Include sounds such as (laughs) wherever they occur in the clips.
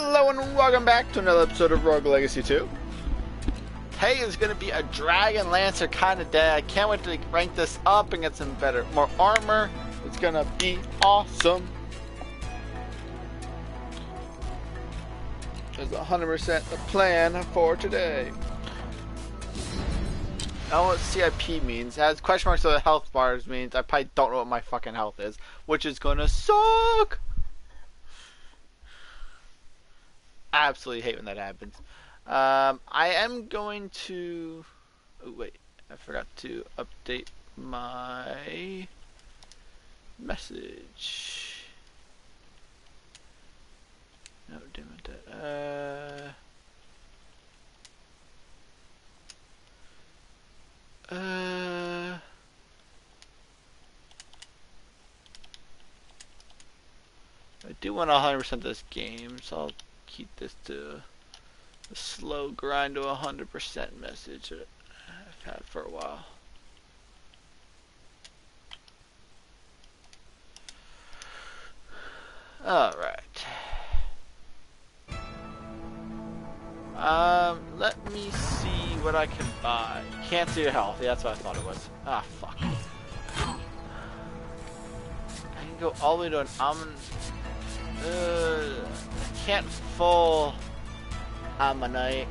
Hello and welcome back to another episode of Rogue Legacy 2. Today is going to be a Dragon Lancer kind of day. I can't wait to rank this up and get some better, more armor. It's going to be awesome. Is 100% the plan for today. I don't know what CIP means. It has question marks so the health bars means I probably don't know what my fucking health is, which is gonna suck. Absolutely hate when that happens. Um, I am going to. Oh, wait, I forgot to update my message. No, damn it. Uh. Uh. I do want 100% of this game, so I'll keep this to a slow grind to 100% message that I've had for a while. Alright. Um, let me see what I can buy. Can't see your health. Yeah, that's what I thought it was. Ah, fuck. I can go all the way to an Ammonite. Uh, can't full Ammonite.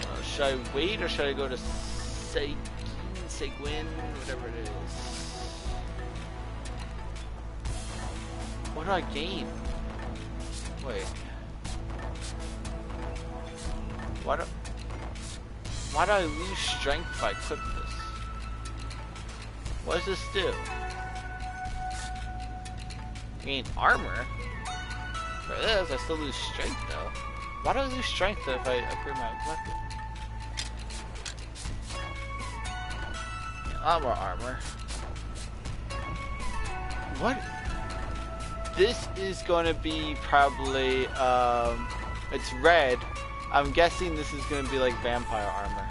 Uh, should I wait or should I go to Seguin, whatever it is? What do I gain? Wait. Why do Why do I lose strength if I this? What does this do? Gain armor. For this, I still lose strength though. Why do I lose strength if I upgrade my weapon? A lot more armor. What? This is going to be probably, um, it's red. I'm guessing this is going to be like vampire armor.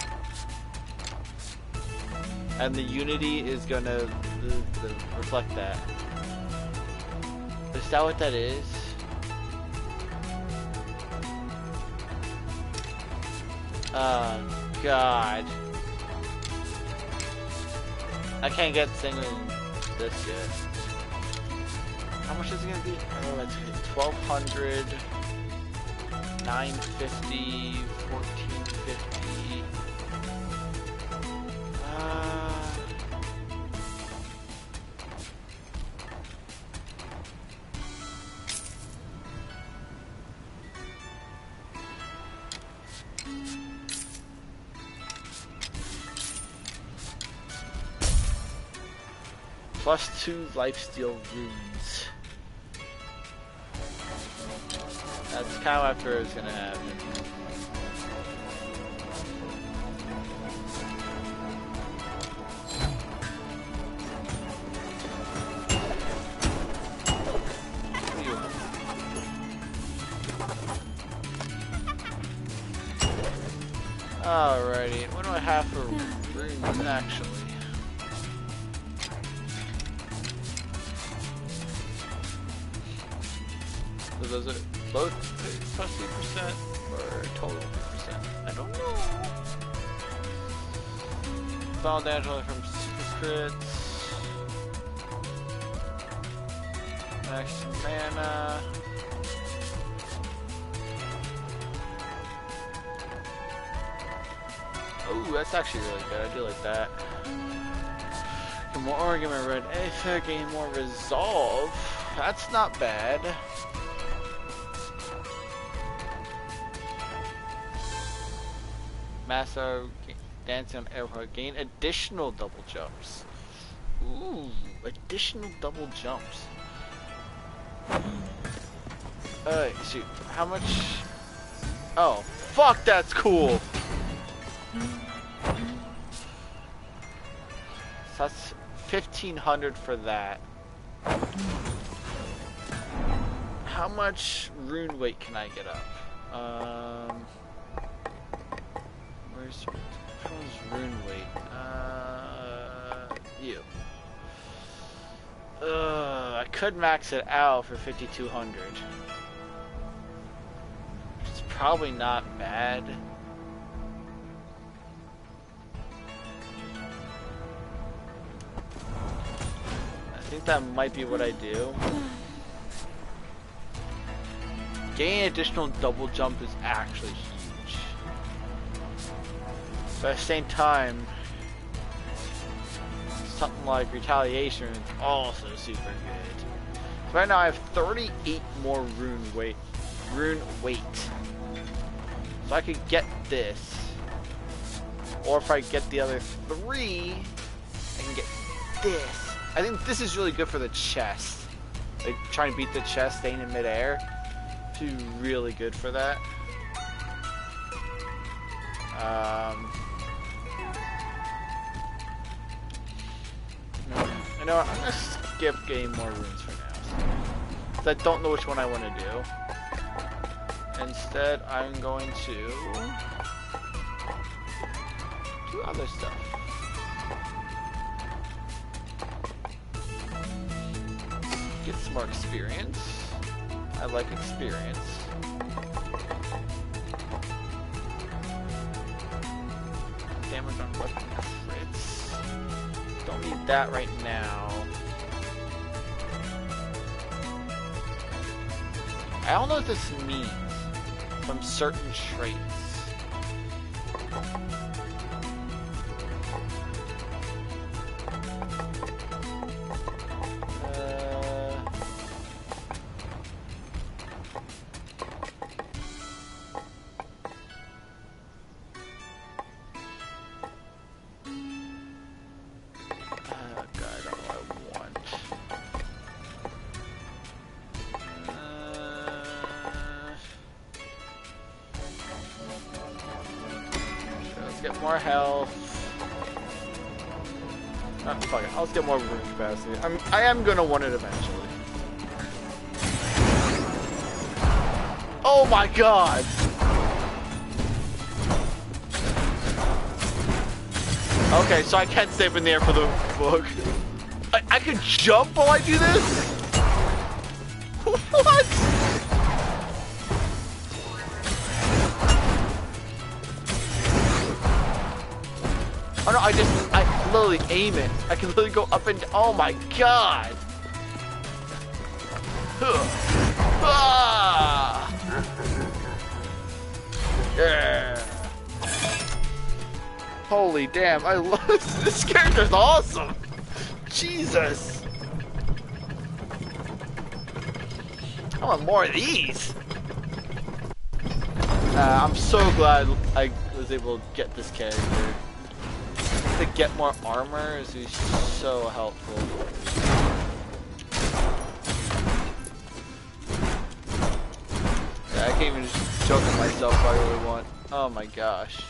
And the unity is going to reflect that. Is that what that is? Oh, God. I can't get single this yet. How much is it gonna be? Oh, it's 1200, 950, 1450. Plus two lifesteal runes. That's of after it's gonna happen. Alrighty, what do I have for runes actually? Those it both plus 3% or total 3%? I don't know. Found damage only from super crits. Max mana. Oh, that's actually really good. I do like that. Get more argument red. If I gain more resolve, that's not bad. Master dancing on airport gain additional double jumps. Ooh, additional double jumps. Alright, shoot. How much? Oh, fuck, that's cool. So that's 1500 for that. How much rune weight can I get up? Um... Where's which rune weight? Uh, you. Uh, I could max it out for 5200. It's probably not bad. I think that might be what I do. Getting additional double jump is actually But at the same time, something like retaliation is also super good. So right now I have 38 more rune weight, rune weight. So I could get this, or if I get the other three, I can get this. I think this is really good for the chest. Like try and beat the chest, staying in midair. Be really good for that. Um, know what? I'm gonna skip getting more runes for now. I don't know which one I want to do. Instead, I'm going to do other stuff. Get some more experience. I like experience. Damage on weapon crits. Don't need that right now. I don't know what this means from certain traits. I'm, I am gonna want it eventually. Oh my god! Okay, so I can't stay in the air for the book. I, I can jump while I do this? Aim it. I can literally go up and, oh my god. Ah! Yeah. Holy damn, I (laughs) love this. This character's awesome. Jesus. I want more of these. Uh, I'm so glad I was able to get this character. To get more armor is so helpful. Yeah, I can't even just joke at myself if I really want. Oh my gosh. (laughs)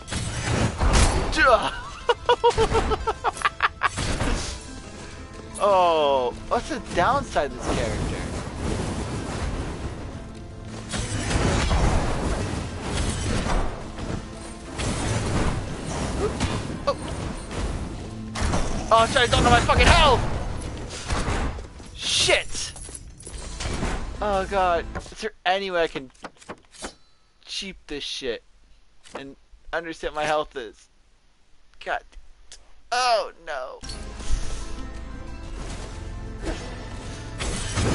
oh, what's the downside of this character? Oh I don't know my fucking health! Shit! Oh god, is there any way I can cheap this shit and understand my health is? God. Oh no. (laughs)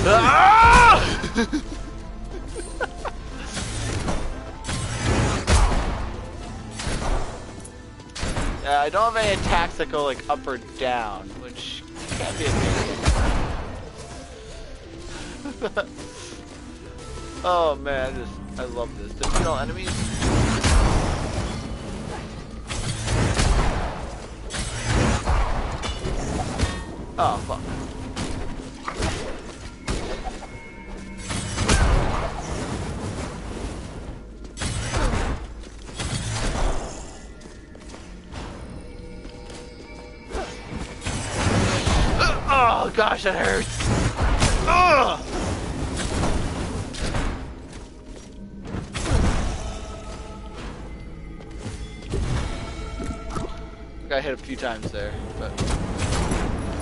Ah! (laughs) yeah, I don't have any attacks that go like up or down, which can't be a thing. (laughs) oh man, I just I love this. Defeat all enemies. Oh, fuck. That hurts. Ugh! Got hit a few times there, but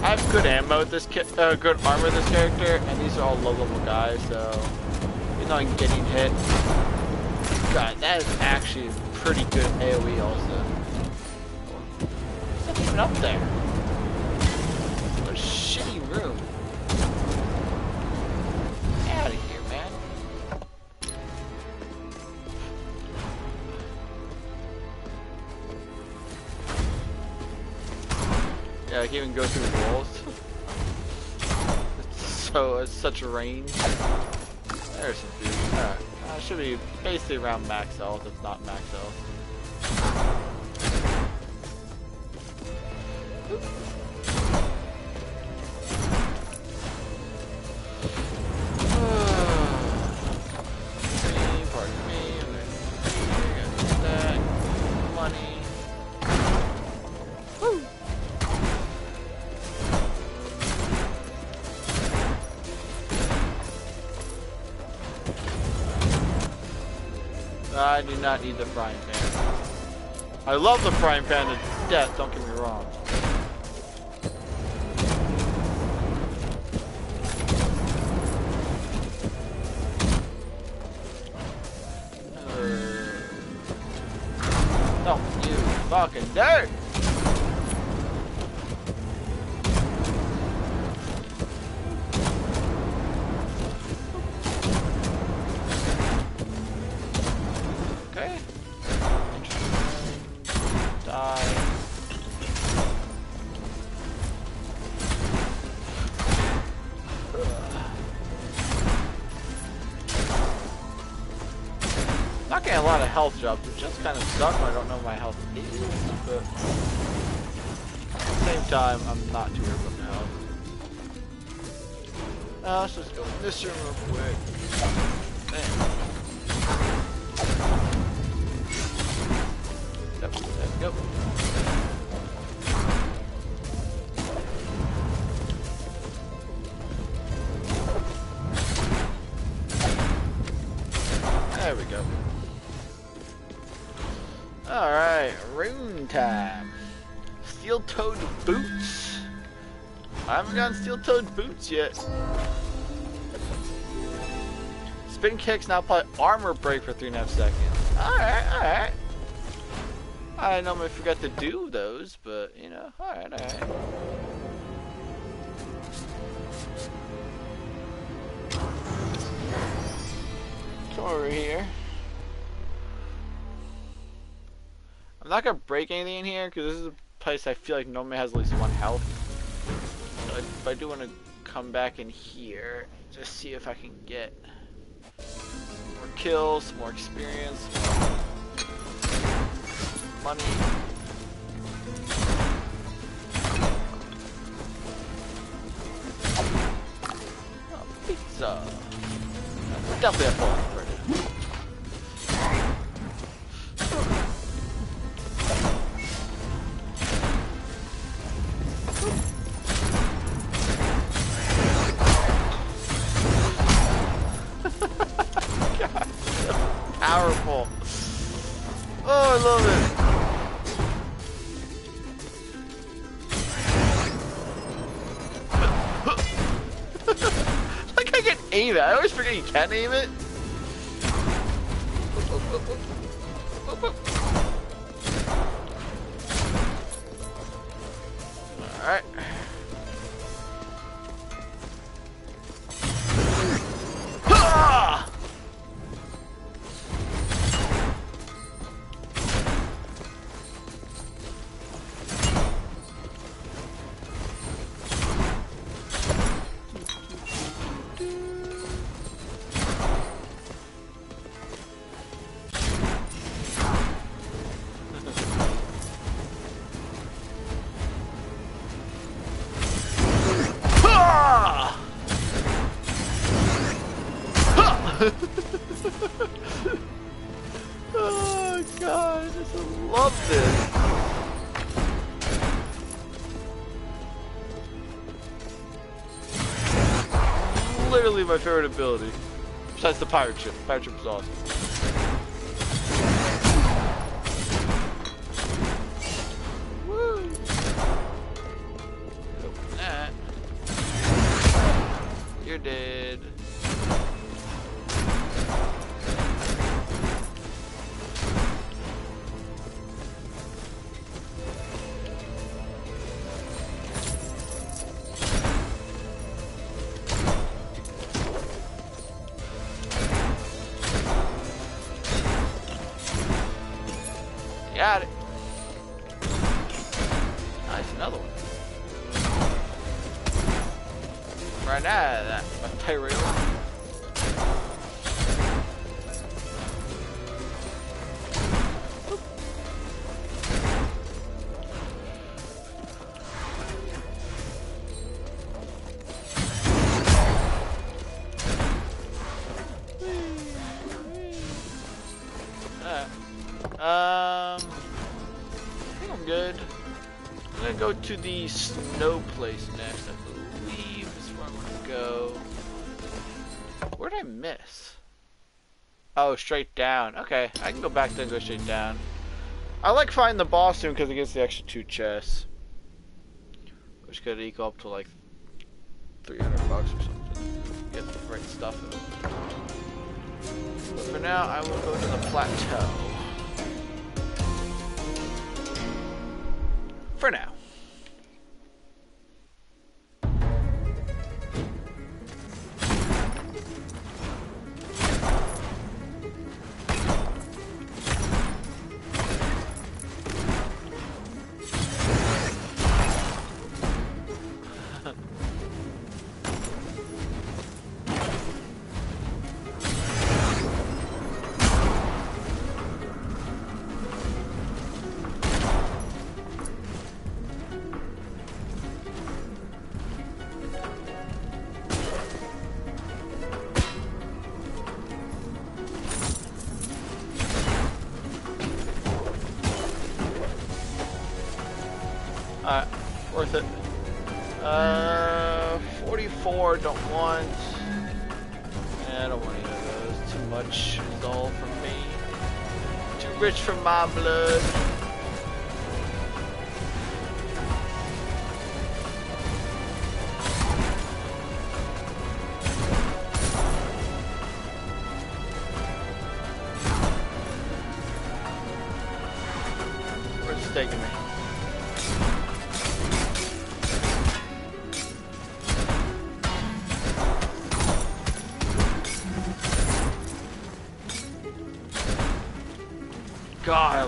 I have good ammo with this kit, uh, good armor with this character, and these are all low level guys, so you know I'm getting hit. God, that is actually pretty good AoE also. What's even up there? Yeah, I can even go through the walls. it's so, it's such a range. There's some dude. Alright. Uh, should be basically around max health, if not max health. I do not need the frying pan. I love the frying pan to death, don't get me wrong. Don't oh, you fucking dirt! Health drops, which just kind of when I don't know my health is, but at the same time, I'm not too worried about my health. Uh, let's just go in this room real quick. Boots. Spin kicks now apply armor break for three and a half seconds. Alright, alright. I normally forget to do those, but you know, alright, alright. Come over here. I'm not gonna break anything in here because this is a place I feel like normally has at least one health. But I do want to come back in here just see if I can get more kills, more experience, money. Oh, pizza. At full 10 aim it? My favorite ability. Besides the pirate ship. Pirate ship is awesome. Gonna go to the snow place next. I believe is where I'm gonna go. Where did I miss? Oh, straight down. Okay, I can go back there and go straight down. I like finding the boss room because it gets the extra two chests. Which could equal up to like 300 bucks or something. Get the right stuff in. But for now, I will go to the plateau. For now. All for me. Too rich for my blood.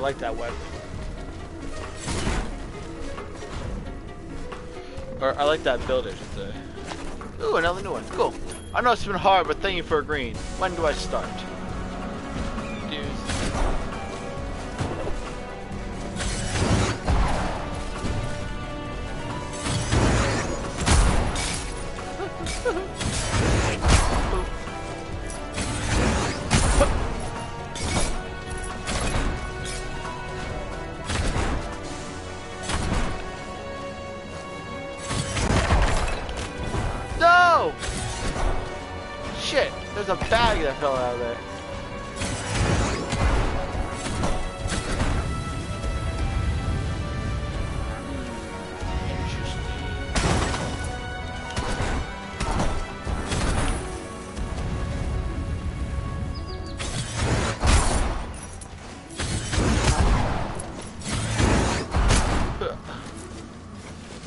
Like that weapon. Or I like that build, I should say. Ooh, another new one. Cool. I know it's been hard, but thank you for agreeing. When do I start?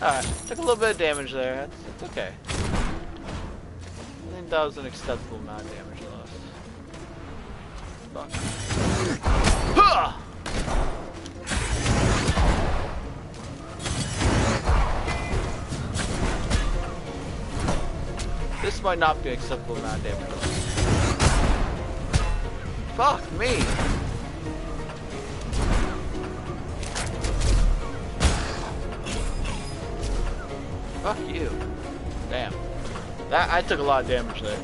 Alright, took a little bit of damage there. That's, that's okay. I think that was an acceptable amount of damage. Huh! This might not be acceptable amount of damage. Fuck me! Fuck you. Damn. That I took a lot of damage there.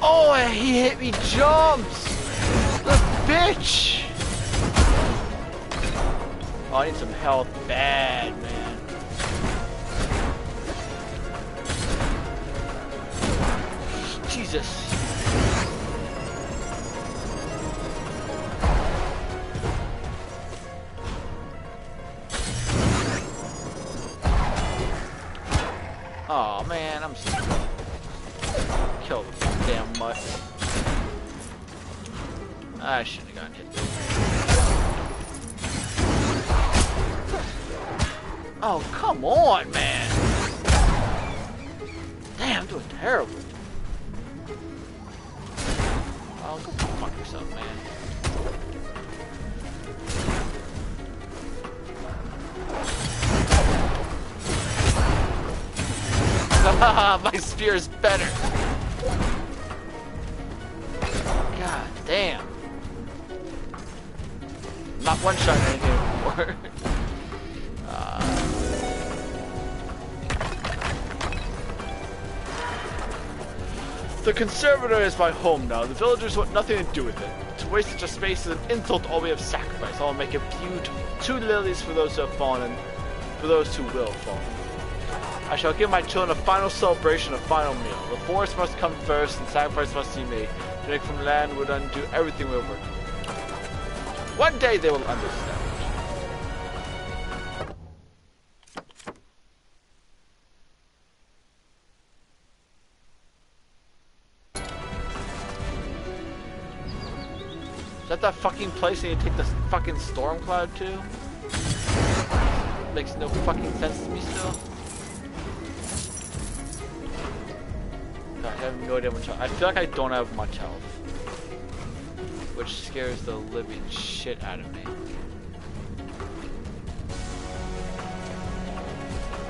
Oh, he hit me jumps! The bitch! Oh, I need some health bad, man. Jesus. (laughs) My spear is better. God damn. Not one shot in here (laughs) uh, the conservatory is my home now. The villagers want nothing to do with it. To waste such a space is an insult to all we have sacrificed. I will make it beautiful. Two lilies for those who have fallen and for those who will fall. I shall give my children a final celebration, a final meal. The forest must come first, and sacrifice must be made. Drink from land would undo everything we have worked. One day they will understand. Is that that fucking place you take the fucking storm cloud to? Makes no fucking sense to me still. No idea much. I feel like I don't have much health, which scares the living shit out of me.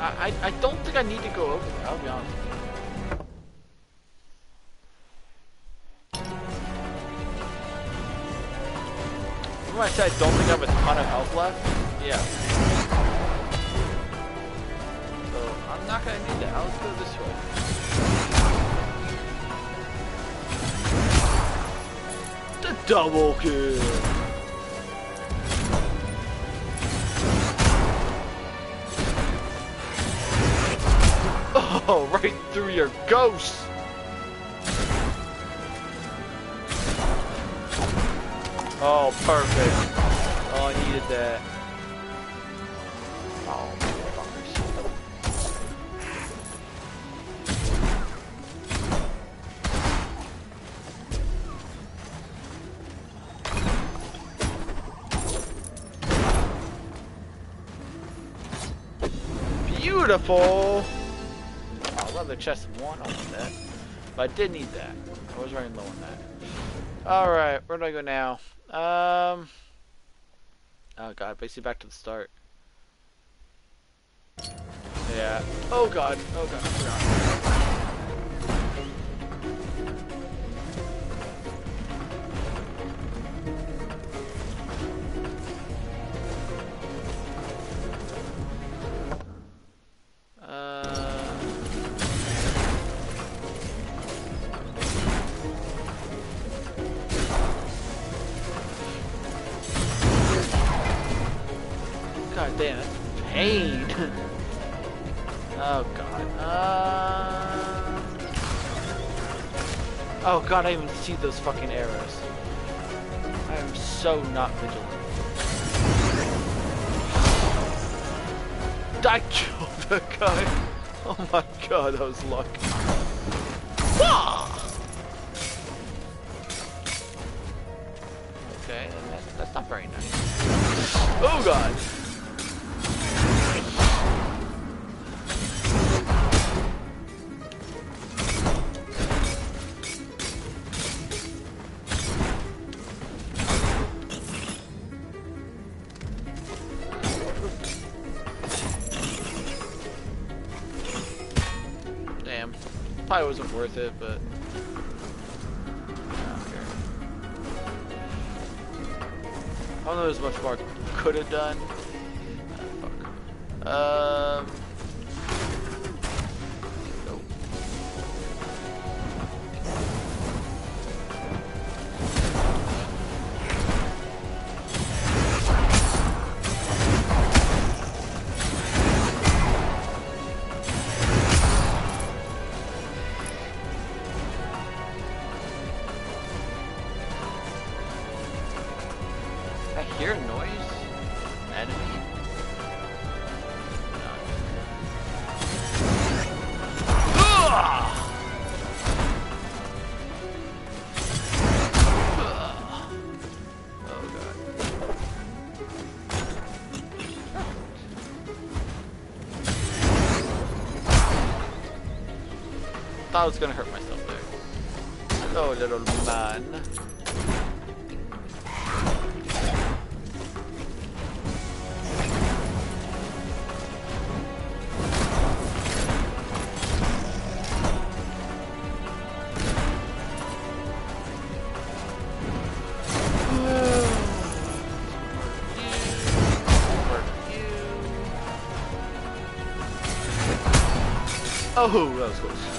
I, I, don't think I need to go over there. I'll be honest. Remember I said I don't think I have a ton of health left? Yeah. So I'm not gonna need that. Let's go this way. Double kill. Oh, right through your ghost. Oh, perfect. Oh, I needed that. Beautiful! Oh, leather chest one on that. But I did need that. I was running low on that. Alright, where do I go now? Um. Oh god, basically back to the start. Yeah. Oh god, oh god, I forgot. god, see those fucking arrows. I am so not vigilant. I killed the guy. (laughs) Oh my god, that was luck. Okay, wasn't worth it, but I don't care. I don't know as much I could have done. Ah, um. Thought I was gonna hurt myself there. Hello, little man. Oh, that was close.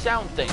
Sound thing.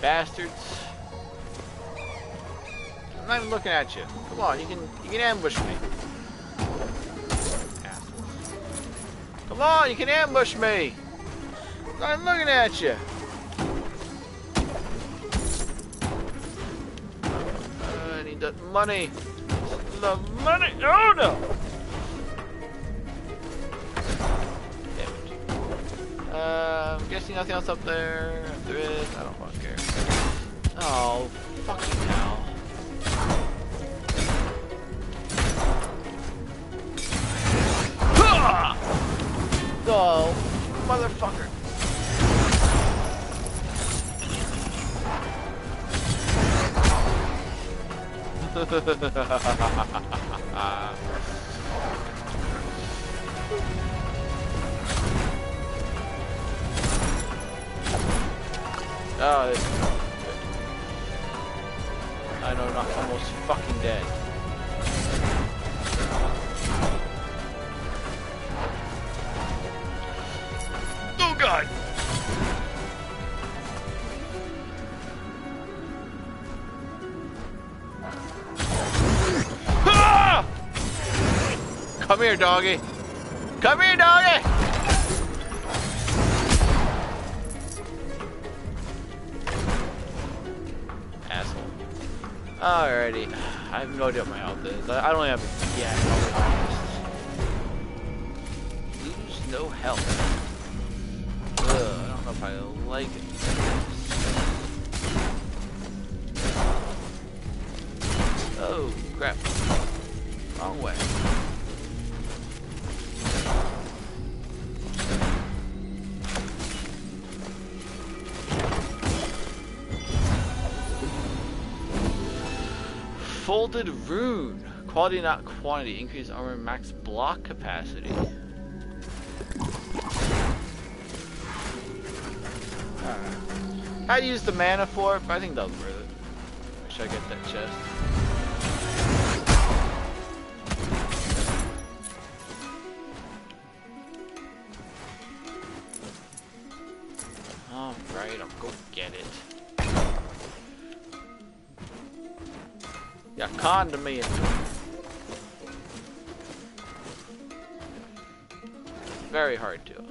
Bastards. I'm not even looking at you. Come on, you can you can ambush me. Come on, you can ambush me. I'm looking at you. I need that money. The money. Oh no. Damn it. Uh, I'm guessing nothing else up there. Oh, this- I know, I'm almost fucking dead. Here, doggy. Come here, doggy. Asshole. Alrighty. I have no idea what my health is. I, don't have it Folded rune. Quality not quantity. Increase armor max block capacity. Alright. I used the mana for it, but I think that was worth it. I get that chest. Yeah, con to me. Very hard to.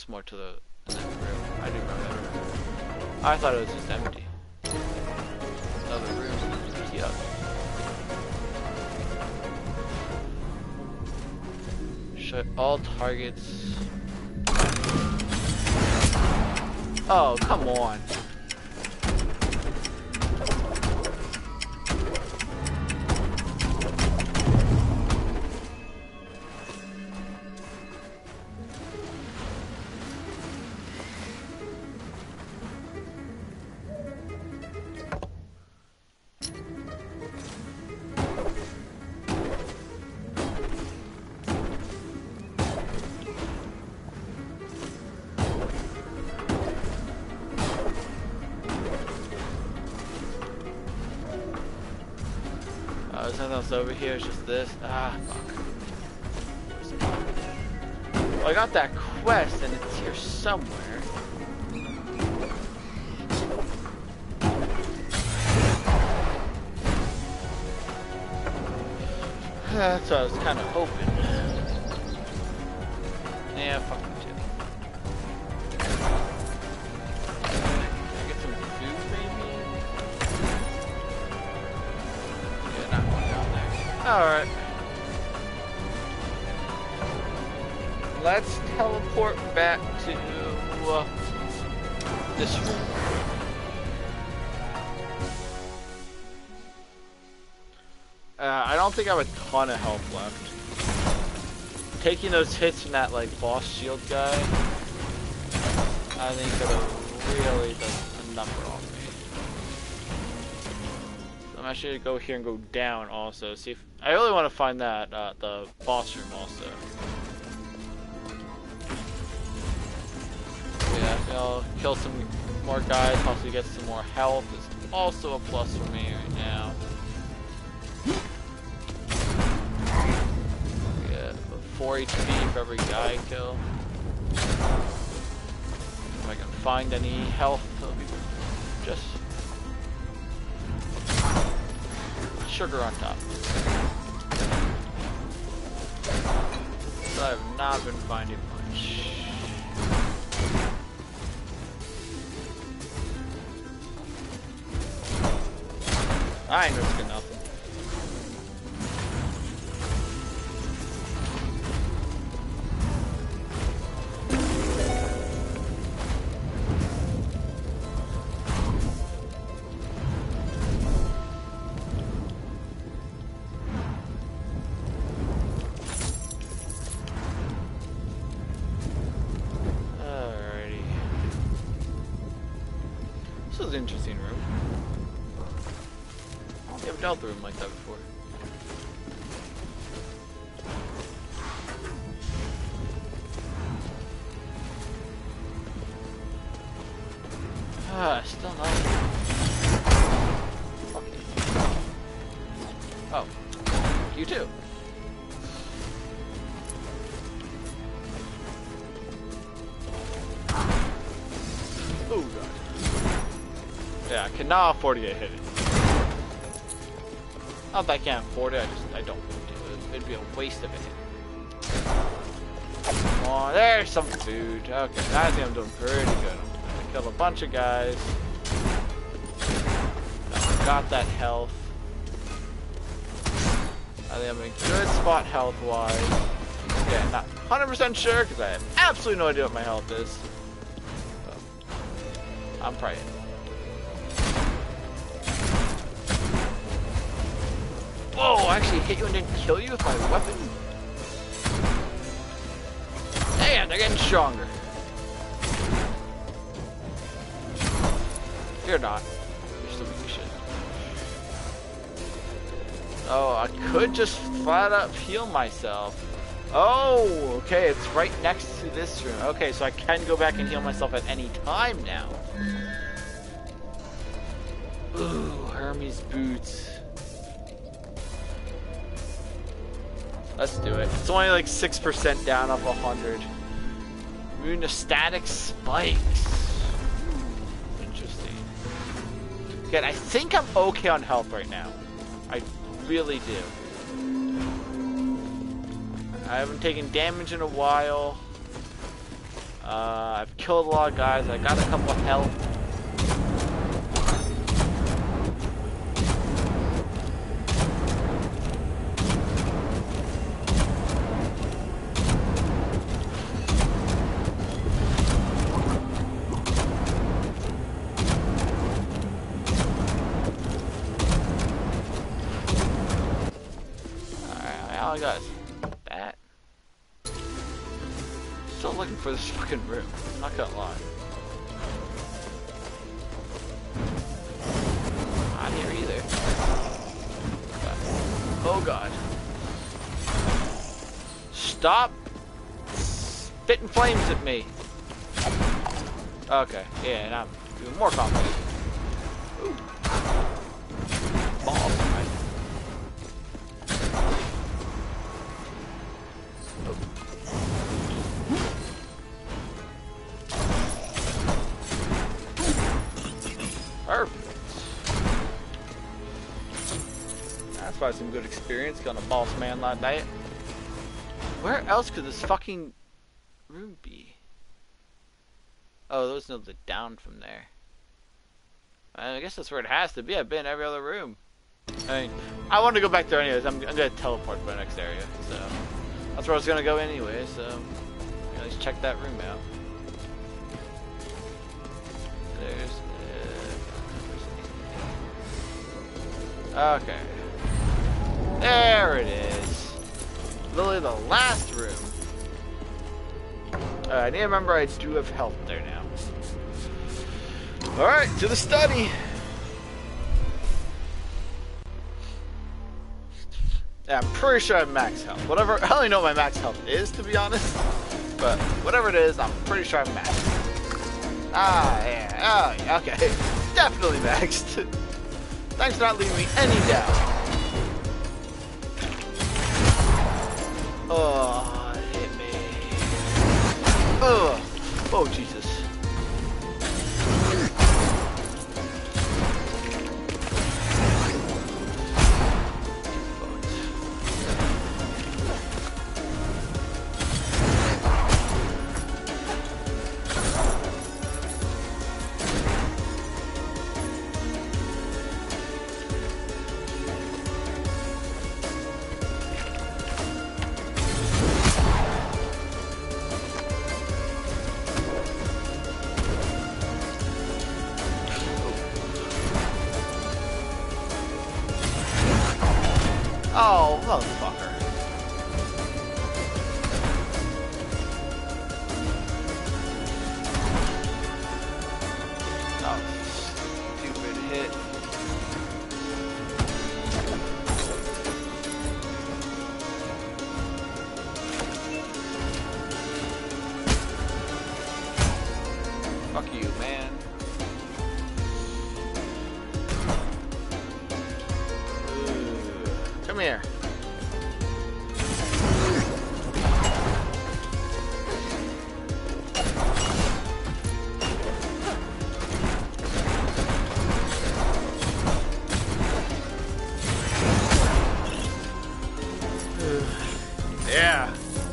Is more to the room. I didn't remember. I thought it was just empty. Another room. Yep. Shut all targets. Oh, come on. There's nothing else over here, it's just this. Ah, fuck. Well, I got that quest and it's here somewhere. (sighs) That's what I was kind of hoping. Yeah, fuck Alright. Let's teleport back to uh, this room. Uh, I don't think I have a ton of health left. Taking those hits from that like boss shield guy, I think it'll really does a number on So I'm go here and go down also. See if I really want to find that uh, the boss room also. Yeah, I'll kill some more guys, possibly get some more health. It's also a plus for me right now. Yeah, 4 HP for every guy I kill. If I can find any health, it'll be just sugar on top. So I have not been finding much. I ain't risking nothing. Yeah, I cannot afford to get. Not that I can't afford it, I just I don't do it. It'd be a waste of it. Come on, there's some food. Okay, I think I'm doing pretty good. I killed a bunch of guys. Got that health. I think I'm in a good spot health-wise. Yeah, not 100% sure because I have absolutely no idea what my health is. I'm praying. Whoa, I actually hit you and didn't kill you with my weapon? Damn, they're getting stronger. You're not. You're still being shit. Oh, I could just flat up heal myself. Oh, okay, it's right next to this room. Okay, so I can go back and heal myself at any time now. Ooh, Hermes boots. Let's do it. It's only like 6% down off 100. Immune to static spikes. Interesting. Again, I think I'm okay on health right now. I really do. I haven't taken damage in a while. Uh, I've killed a lot of guys. I got a couple of health. Oh god. Stop spitting flames at me. Okay, yeah, and I'm even more confident. Good experience killing a boss man like that. Where else could this fucking room be? Oh, there's no the down from there. I guess that's where it has to be. I've been every other room. I mean, I want to go back there anyways. I'm, I'm gonna teleport to the next area, so that's where I was gonna go anyway. So let's check that room out. There's. Uh, okay. There it is. Literally the last room. Uh, I need to remember I do have health there now. Alright, to the study. Yeah, I'm pretty sure I have max health. Whatever, (laughs) I don't even know what my max health is, to be honest. But whatever it is, I'm pretty sure I'm maxed. Ah, yeah, oh, yeah, okay. (laughs) Definitely maxed. (laughs) Thanks for not leaving me any doubt. Oh, hit me. Oh, oh Jesus.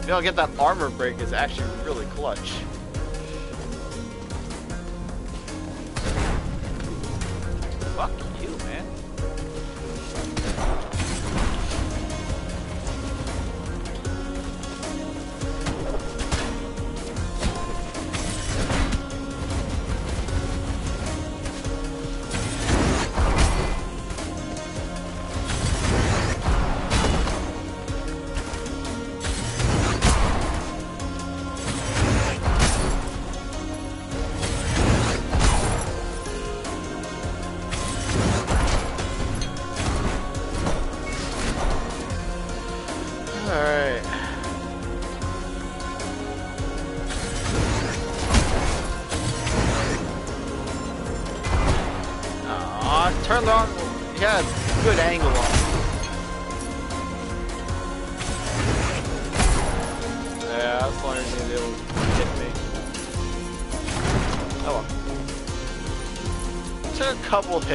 Don't get that armor break is actually really clutch. turned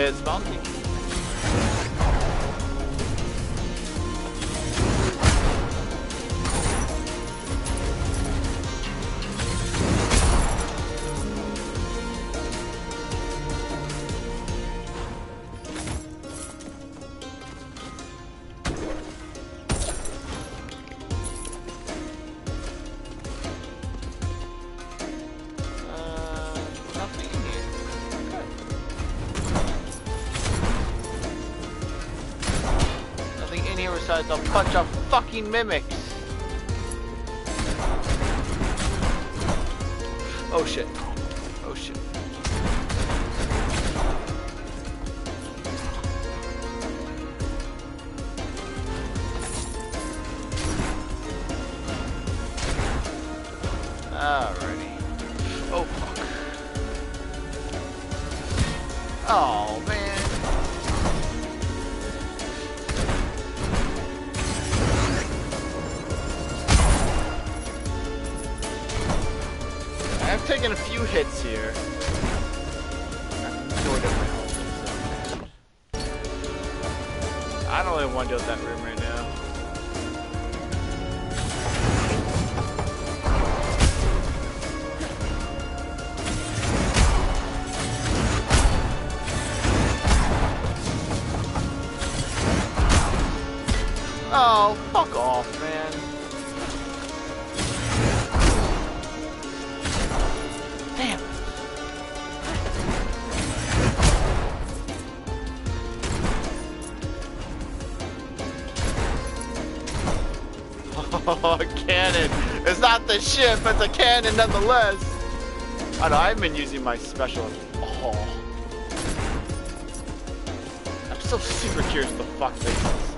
Eh, couple hits, besides a bunch of fucking mimics. Oh shit. Not the ship, it's a cannon nonetheless. I know, I've been using my special. Oh. I'm still super curious the fuck this is.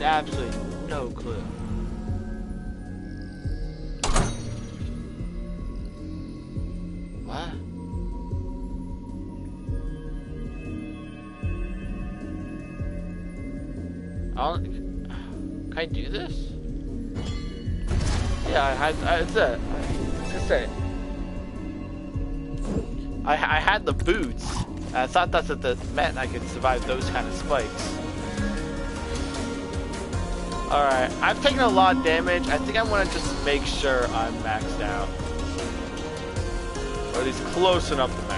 Absolutely no clue. I do this? Yeah, I had. I, it's a. Just say. I I had the boots. I thought that's what that meant. I could survive those kind of spikes. Alright, I've taken a lot of damage. I think I want to just make sure I'm maxed out. Or at least close enough to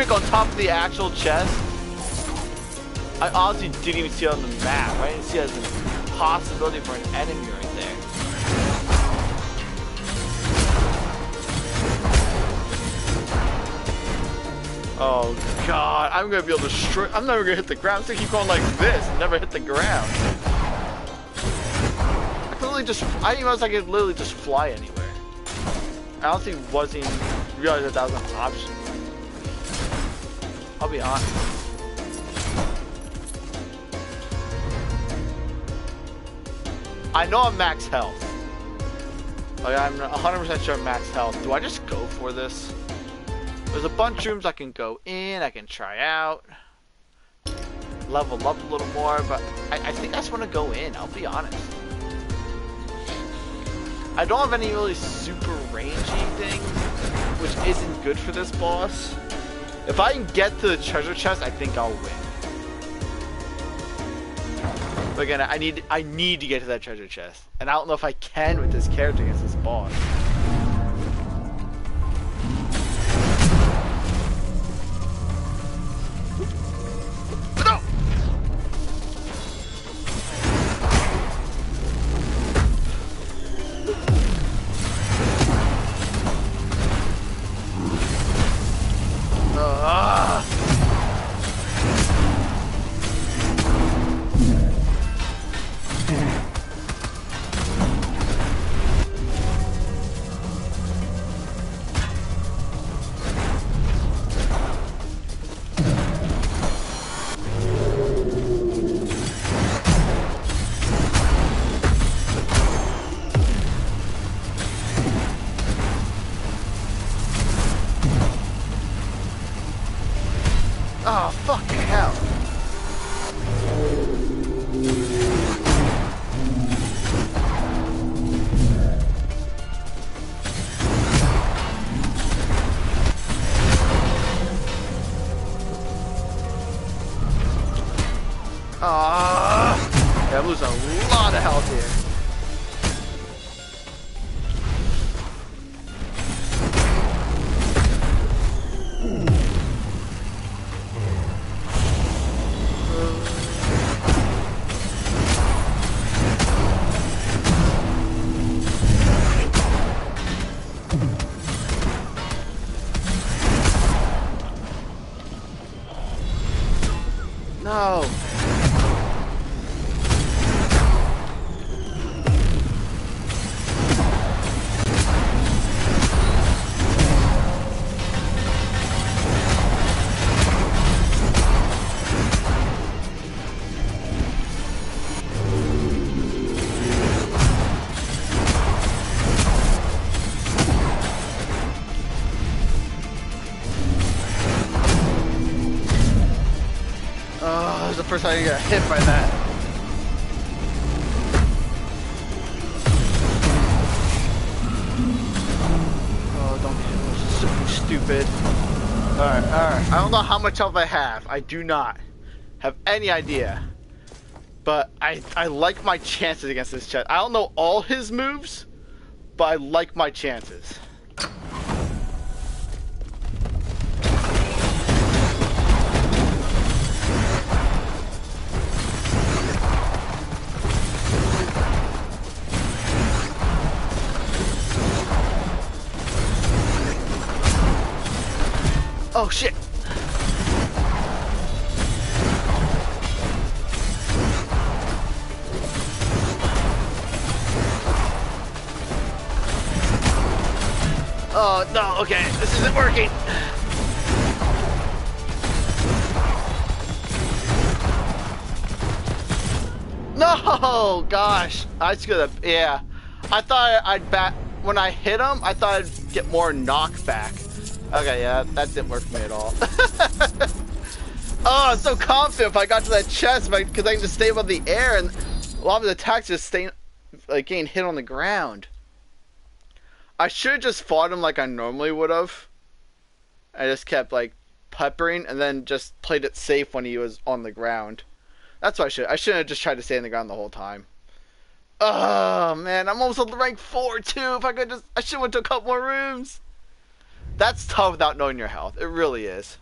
On top of the actual chest. I honestly didn't even see it on the map. I didn't see it as a possibility for an enemy right there. Oh god, I'm gonna be able to destroy. I'm never gonna hit the ground. I'm gonna keep going like this and never hit the ground. I could literally just. I didn't realize I could literally just fly anywhere. I honestly wasn't even realize that that was an option. I'll be honest. I know I'm max health. Like I'm 100% sure I'm max health. Do I just go for this? There's a bunch of rooms I can go in, I can try out, level up a little more, but I, I think I just want to go in, I'll be honest. I don't have any really super rangy things, which isn't good for this boss. If I can get to the treasure chest, I think I'll win. But again, I need I need to get to that treasure chest, and I don't know if I can with this character against this boss. Oh, fucking got hit by that. Oh, don't hit me be so stupid. Alright, alright. I don't know how much health I have. I do not have any idea. But I, I like my chances against this chat. I don't know all his moves, but I like my chances. Oh shit! Oh no, okay, this isn't working. No, gosh, I screwed up. Yeah, I thought I'd bat when I hit him. I thought I'd get more knockback. Okay, yeah, that didn't work for me at all. (laughs) oh, I'm so confident if I got to that chest because I can just stay above the air and a lot of the attacks just stay like getting hit on the ground. I should have just fought him like I normally would have. I just kept like peppering and then just played it safe when he was on the ground. That's what I should. I shouldn't have just tried to stay on the ground the whole time. Oh man, I'm almost on the rank four too. If I could just, I should have went to a couple more rooms. That's tough without knowing your health. It really is.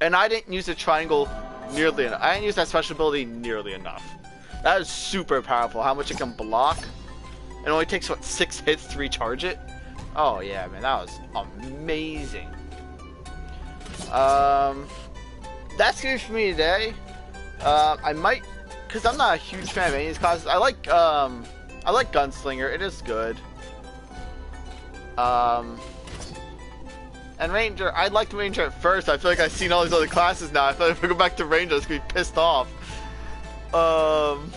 And I didn't use the triangle nearly enough. I didn't use that special ability nearly enough. That is super powerful. How much it can block. It only takes, what, six hits to recharge it? Oh, yeah, man. That was amazing. Um, that's good for me today. Uh, I might, because I'm not a huge fan of any of these classes. I like, um, I like Gunslinger. It is good. Um... And Ranger, I liked Ranger at first. I feel like I've seen all these other classes now. I feel like if I go back to Ranger, I'm gonna be pissed off. Um.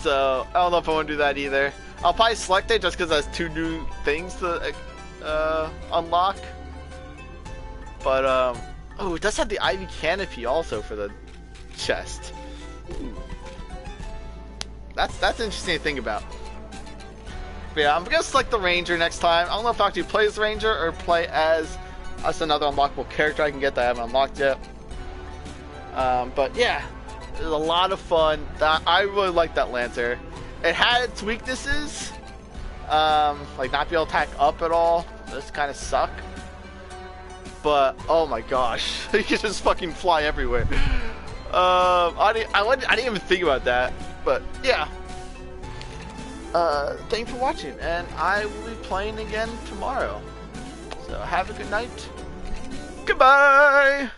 So, I don't know if I want to do that either. I'll probably select it just because it has two new things to uh, unlock. But, um. Oh, it does have the Ivy Canopy also for the chest. Ooh. That's, that's interesting to think about. But yeah, I'm gonna select the Ranger next time. I don't know if I actually play as Ranger or play as us another unlockable character I can get that I haven't unlocked yet. Um, but yeah, it was a lot of fun. I really like that Lancer. It had its weaknesses, um, like not be able to attack up at all. This kind of suck. But oh my gosh, (laughs) you can just fucking fly everywhere. (laughs) Um, I didn't, I, I didn't even think about that. But yeah, uh, thanks for watching, and I will be playing again tomorrow. So have a good night. Goodbye!